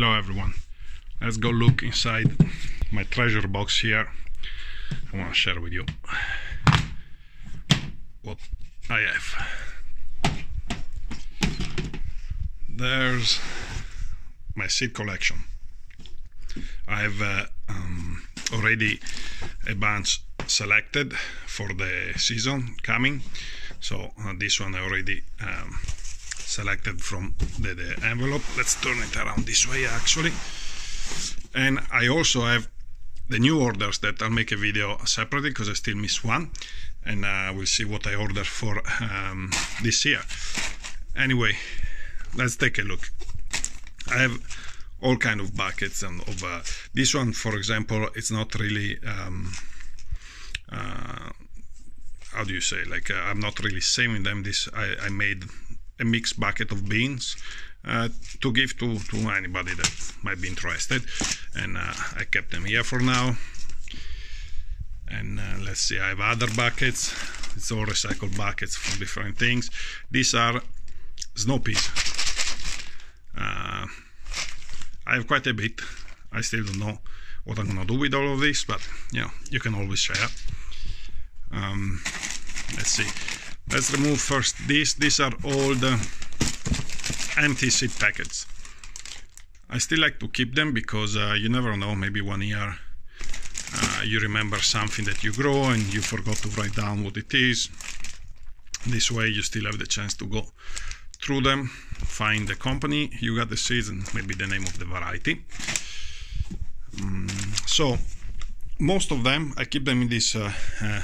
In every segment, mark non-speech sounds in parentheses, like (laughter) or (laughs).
Hello everyone. Let's go look inside my treasure box here. I want to share with you what I have. There's my seed collection. I have uh, um, already a bunch selected for the season coming. So uh, this one I already um, selected from the, the envelope. Let's turn it around this way actually. And I also have the new orders that I'll make a video separately because I still miss one and uh, we'll see what I order for um, this year. Anyway, let's take a look. I have all kind of buckets and of uh, this one for example it's not really um, uh, how do you say like uh, I'm not really saving them this I, I made a mixed bucket of beans uh, to give to, to anybody that might be interested. And uh, I kept them here for now. And uh, let's see I have other buckets. It's all recycled buckets from different things. These are snow peas uh, I have quite a bit. I still don't know what I'm gonna do with all of this but you know you can always share. Um, let's see let's remove first these. These are all the empty seed packets. I still like to keep them because uh, you never know maybe one year uh, you remember something that you grow and you forgot to write down what it is. This way you still have the chance to go through them find the company. You got the season maybe the name of the variety. Um, so most of them I keep them in this uh, uh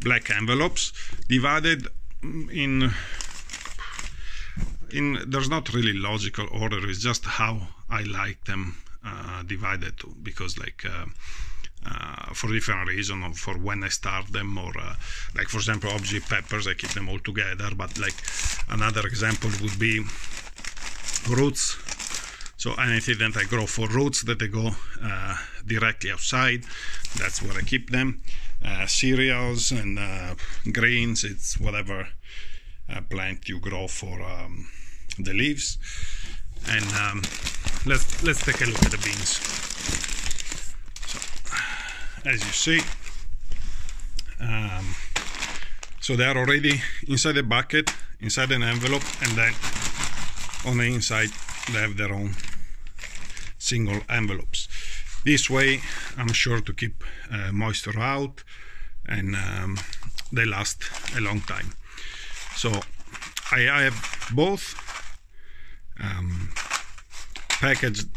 black envelopes divided in in there's not really logical order it's just how I like them uh, divided to because like uh, uh, for different reason or for when I start them or uh, like for example obviously peppers I keep them all together but like another example would be roots so anything that I grow for roots that they go uh, directly outside. That's where I keep them. Uh, cereals and uh, grains it's whatever uh, plant you grow for um, the leaves. And um, let's let's take a look at the beans. So as you see um, so they are already inside the bucket inside an envelope and then on the inside they have their own single envelopes. This way I'm sure to keep uh, moisture out and um, they last a long time. So I, I have both um, packaged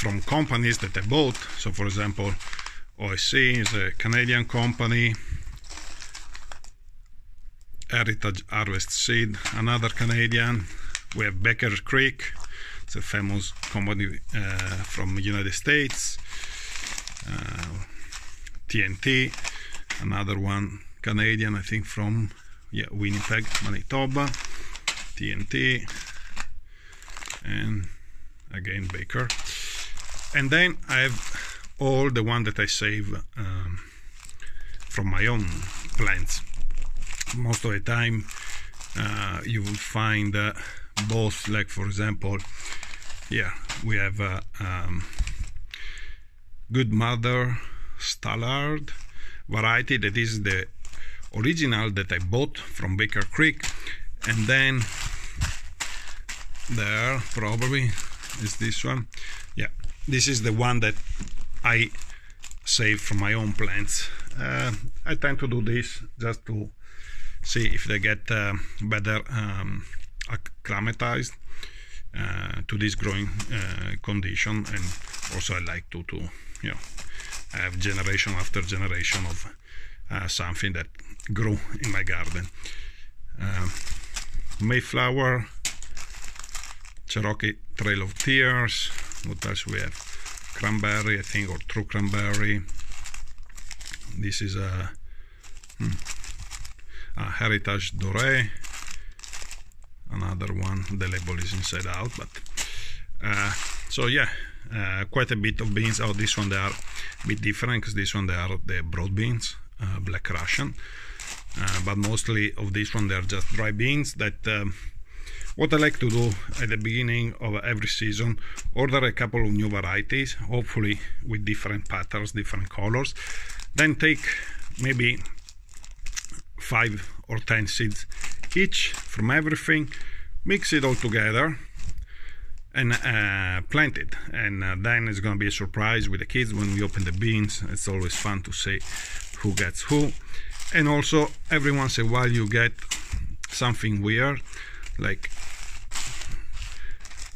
from companies that I bought. So for example OSC is a Canadian company. Heritage Harvest Seed another Canadian. We have Baker Creek it's a famous company uh, from United States TNT, uh, another one Canadian, I think from yeah Winnipeg, Manitoba, TNT, and again Baker. And then I have all the one that I save um, from my own plants. Most of the time, uh, you will find uh, both, like for example, yeah, we have uh, um, Good Mother Stallard variety that is the original that I bought from Baker Creek. And then there probably is this one. Yeah this is the one that I save from my own plants. Uh, I tend to do this just to see if they get uh, better um, acclimatized to this growing uh, condition and also I like to to you know have generation after generation of uh, something that grew in my garden. Uh, Mayflower Cherokee Trail of Tears what else we have? Cranberry I think or true cranberry. This is a, hmm, a heritage doré. Another one the label is inside out but so yeah uh, quite a bit of beans. Oh this one they are a bit different because this one they are the broad beans uh, black russian. Uh, but mostly of this one they are just dry beans that um, what I like to do at the beginning of every season, order a couple of new varieties, hopefully with different patterns, different colors. Then take maybe five or ten seeds each from everything, mix it all together and uh, plant it. And uh, then it's going to be a surprise with the kids when we open the beans. It's always fun to see who gets who. And also, every once in a while, you get something weird, like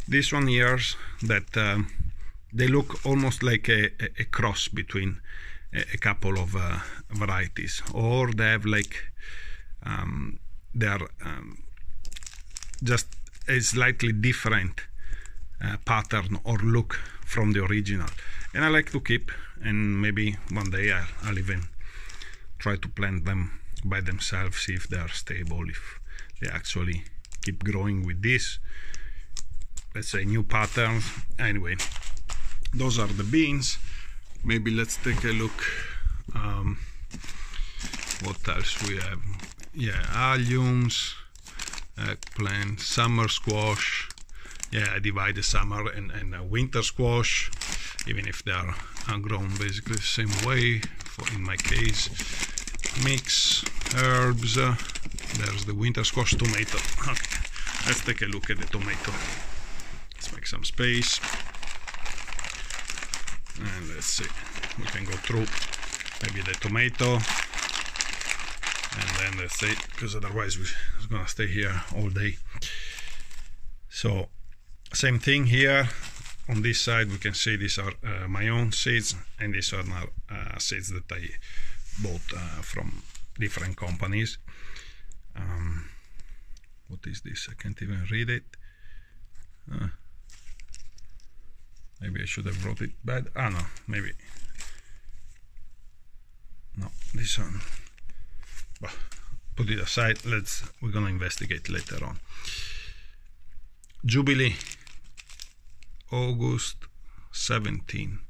this one here, that um, they look almost like a, a cross between a, a couple of uh, varieties, or they have like um, they're um, just a slightly different uh, pattern or look from the original. And I like to keep and maybe one day I'll, I'll, even try to plant them by themselves see if they are stable if they actually keep growing with this let's say new patterns. Anyway those are the beans. Maybe let's take a look um, what else we have. Yeah alliums eggplant summer squash yeah, I divide the summer and, and winter squash, even if they are grown basically the same way. For in my case, mix herbs. Uh, there's the winter squash tomato. (laughs) Okay, let's take a look at the tomato. Let's make some space. And let's see, we can go through maybe the tomato. And then let's see, because otherwise we're gonna stay here all day. So same thing here. On this side we can see these are uh, my own seeds and these are now uh, seeds that I bought uh, from different companies. Um, what is this? I can't even read it. Uh, maybe I should have brought it bad ah no maybe. No this one. Well, put it aside. Let's we're gonna investigate later on. Jubilee August 17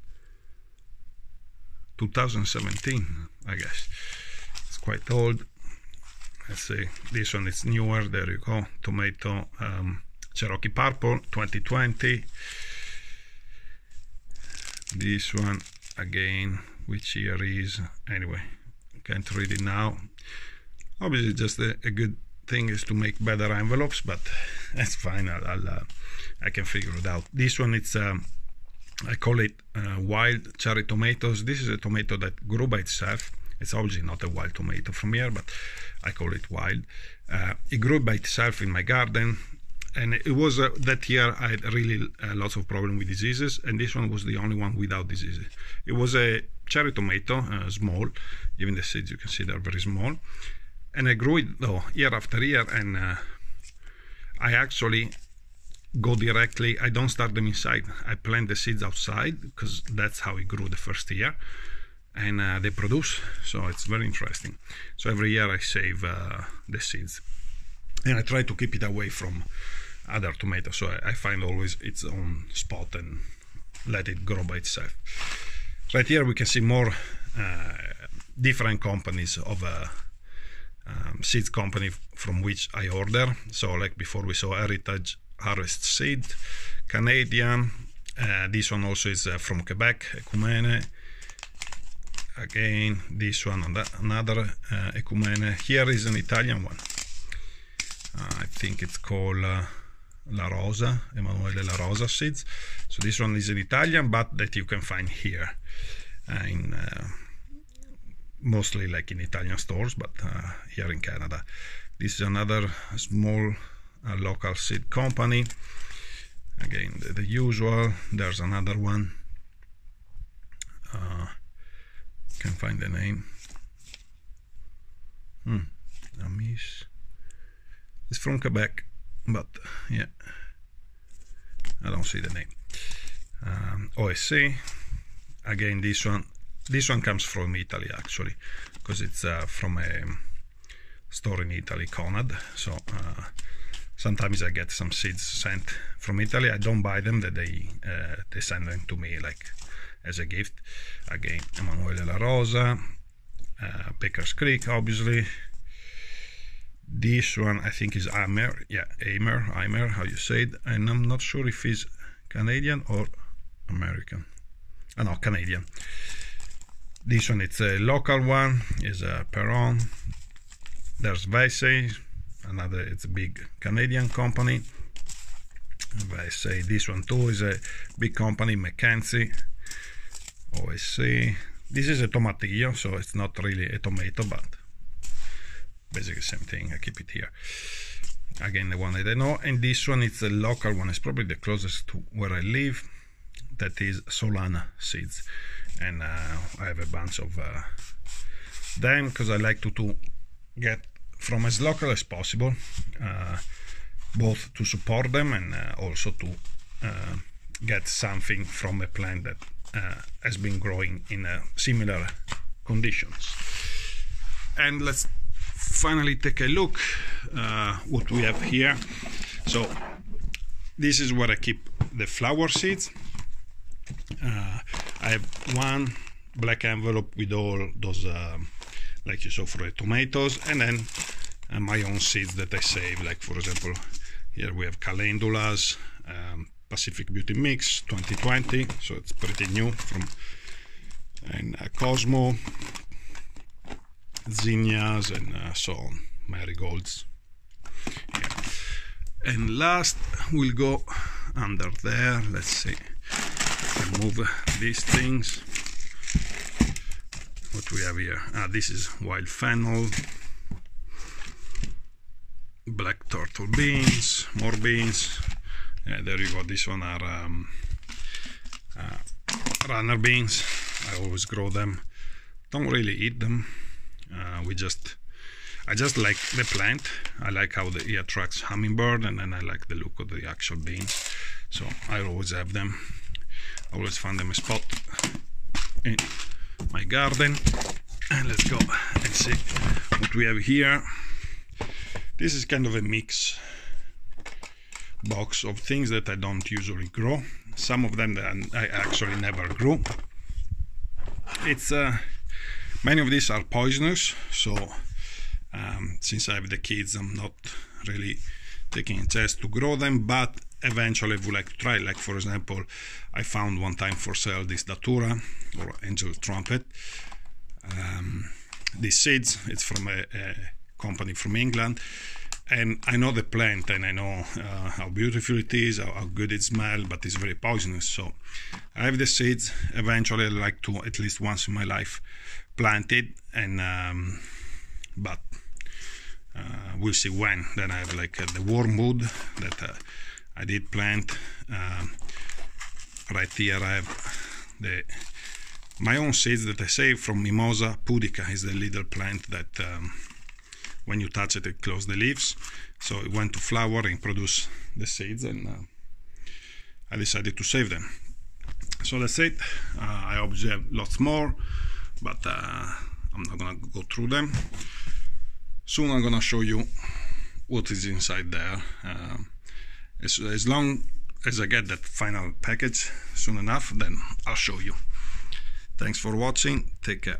2017 I guess. It's quite old. Let's see. This one is newer. There you go. Tomato um, Cherokee Purple 2020 this one again which year is? Anyway can't read it now. Obviously just a, a good thing is to make better envelopes but (laughs) that's fine I'll, I'll uh, I can figure it out. This one, it's um, I call it uh, wild cherry tomatoes. This is a tomato that grew by itself. It's obviously not a wild tomato from here, but I call it wild. Uh, it grew by itself in my garden, and it was uh, that year I had really uh, lots of problem with diseases, and this one was the only one without diseases. It was a cherry tomato, uh, small. Even the seeds you can see they're very small, and I grew it though year after year, and uh, I actually go directly. I don't start them inside. I plant the seeds outside because that's how it grew the first year, and uh, they produce. So it's very interesting. So every year I save uh, the seeds, and I try to keep it away from other tomatoes. So I, I, find always its own spot and let it grow by itself. Right here we can see more uh, different companies of uh, um, seeds company from which I order. So like before we saw Heritage harvest seed, Canadian. Uh, this one also is uh, from Quebec, Ecumene. Again, this one and another uh, Ecumene. Here is an Italian one. Uh, I think it's called uh, La Rosa, Emanuele La Rosa seeds. So this one is an Italian, but that you can find here uh, in mostly like in Italian stores, but here in Canada. This is another small a local seed company. Again the, the usual. There's another one. Uh, can find the name. Hmm Amis. It's from Quebec but yeah. I don't see the name. Um, OSC again this one this one comes from Italy actually because it's uh, from a store in Italy Conad so uh, sometimes I get some seeds sent from Italy. I don't buy them; that they uh, they send them to me like as a gift. Again, Emanuele La Rosa, uh, Baker's Creek, obviously. this one I think is Amer, yeah, Amer, Amer, how you say it, and I'm not sure if he's Canadian or American. Oh, no, Canadian. This one it's a local one, is a Perron. There's Vesey, another it's a big Canadian company. Vesey, this one too is a big company, McKenzie. OSC. This is a tomatillo, so it's not really a tomato, but basically same thing. I keep it here. Again, the one that I know, and this one is a local one. It's probably the closest to where I live. That is Solana seeds, and uh, I have a bunch of uh, them because I like to, to get from as local as possible, uh, both to support them and uh, also to uh, get something from a plant that uh, has been growing in similar conditions. And let's finally take a look what we have here so this is where I keep the flower seeds I have one black envelope with all those um, like you saw for the tomatoes and then uh, my own seeds that I save like for example here we have calendulas um, Pacific Beauty Mix 2020 so it's pretty new from and uh, Cosmo zinnias and uh, so on, marigolds. Yeah. And last we'll go under there. Let's see. Remove these things. What we have here? Ah, this is wild fennel, black turtle beans, more beans. Yeah, there you go. This one are um, uh, runner beans. I always grow them. Don't really eat them uh, we just I just like the plant. I like how the, it attracts hummingbird, and then I like the look of the actual beans. So I always have them. Always find them a spot in my garden. And let's go and see what we have here. This is kind of a mix box of things that I don't usually grow. Some of them that I actually never grew. It's uh, Many of these are poisonous, so um, since I have the kids, I'm not really taking a chance to grow them, but eventually I would like to try. Like, for example, I found one time for sale this Datura or Angel Trumpet. Um, these seeds, it's from a, a, company from England. And I know the plant and I know uh, how beautiful it is, how, how, good it smells, but it's very poisonous. So I have the seeds. Eventually, I'd like to, at least once in my life, planted and um, but uh, we'll see when then I have like uh, the wormwood that uh, I did plant um, right here I have the my own seeds that I saved from Mimosa. Pudica is the little plant that um, when you touch it it closes the leaves. So it went to flower and produce the seeds and uh, I decided to save them. So that's it. Uh, I have lots more but uh, I'm not gonna go through them. Soon I'm gonna show you what is inside there. Uh, as, as long as I get that final package soon enough then I'll show you. Thanks for watching. Take care